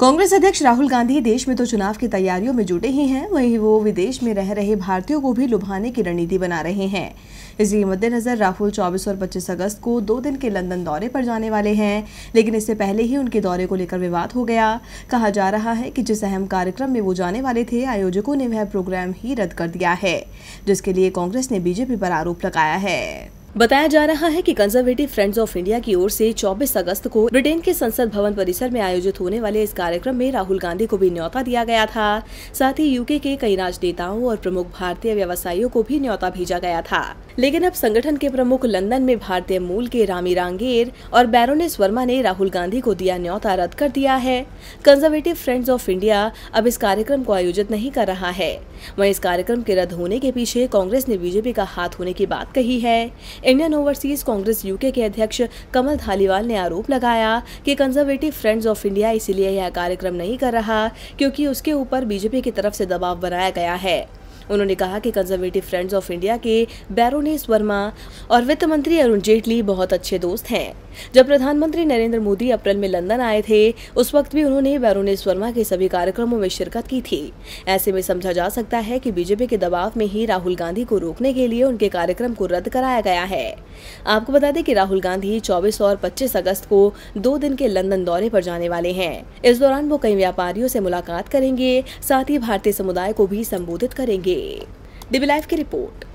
कांग्रेस अध्यक्ष राहुल गांधी देश में तो चुनाव की तैयारियों में जुटे ही हैं। वहीं वो विदेश में रह रहे भारतीयों को भी लुभाने की रणनीति बना रहे हैं। इसी मद्देनजर राहुल 24 और 25 अगस्त को दो दिन के लंदन दौरे पर जाने वाले हैं। लेकिन इससे पहले ही उनके दौरे को लेकर विवाद हो गया। कहा जा रहा है कि जिस अहम कार्यक्रम में वो जाने वाले थे, आयोजकों ने वह प्रोग्राम ही रद्द कर दिया है, जिसके लिए कांग्रेस ने बीजेपी पर आरोप लगाया है। बताया जा रहा है कि कंजर्वेटिव फ्रेंड्स ऑफ़ इंडिया की ओर से 24 अगस्त को ब्रिटेन के संसद भवन परिसर में आयोजित होने वाले इस कार्यक्रम में राहुल गांधी को भी न्यौता दिया गया था। साथ ही यूके के कई राजनेताओं और प्रमुख भारतीय व्यवसायियों को भी न्यौता भेजा गया था। लेकिन अब संगठन के प्रमुख लंदन में भारतीय मूल के रामी रांगेर और बैरोनेस वर्मा ने राहुल गांधी को दिया न्यौता रद्द कर दिया है। कंजर्वेटिव फ्रेंड्स ऑफ़ इंडिया अब इस कार्यक्रम को आयोजित नहीं कर रहा है। वहीं इस कार्यक्रम के रद्द होने के पीछे कांग्रेस ने बीजेपी का हाथ होने की बात कही है। इंडियन ओवरसीज कांग्रेस यूके के अध्यक्ष कमल धालीवाल ने आरोप लगाया कि कंजर्वेटिव फ्रेंड्स ऑफ़ इंडिया इसीलिए यह कार्यक्रम नहीं कर रहा क्योंकि उसके ऊपर बीजेपी की तरफ़ से दबाव बनाया गया है। उन्होंने कहा कि कंजर्वेटिव फ्रेंड्स ऑफ़ इंडिया के बैरोनेस वर्मा और वित्त मंत्री अरुण जेटली बहुत अच्छे दोस्त हैं। जब प्रधानमंत्री नरेंद्र मोदी अप्रैल में लंदन आए थे, उस वक्त भी उन्होंने बैरोनेस वर्मा के सभी कार्यक्रमों में शिरकत की थी। ऐसे में समझा जा सकता है कि बीजेपी के दबाव में ही राहुल गांधी को रोकने के लिए उनके कार्यक्रम को रद्द कराया गया है। आपको बता दें कि राहुल गांधी 24 और 25 अगस्त को दो दिन के लंदन दौरे पर जाने वाले हैं। इस दौरान वो कई व्यापारियों से मुलाकात करेंगे, साथ ही भारतीय समुदाय को भी संबोधित करेंगे। डीबी लाइव की रिपोर्ट।